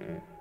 mm